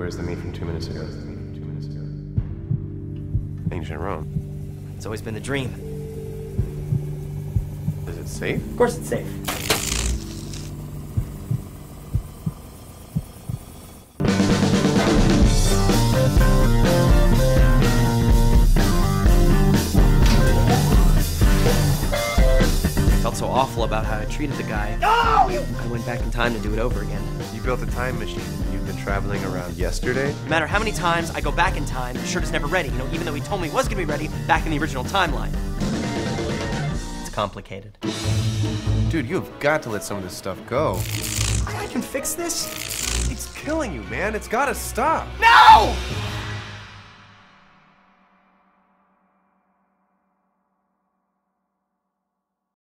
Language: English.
Where's the meat from two minutes ago? Ancient Rome. It's always been the dream. Is it safe? Of course it's safe. Felt so awful about how I treated the guy. No! I went back in time to do it over again. You built a time machine and you've been traveling around yesterday? No matter how many times I go back in time, the shirt is never ready. You know, even though he told me it was gonna be ready back in the original timeline. It's complicated. Dude, you have got to let some of this stuff go. I can fix this. It's killing you, man. It's gotta stop. No!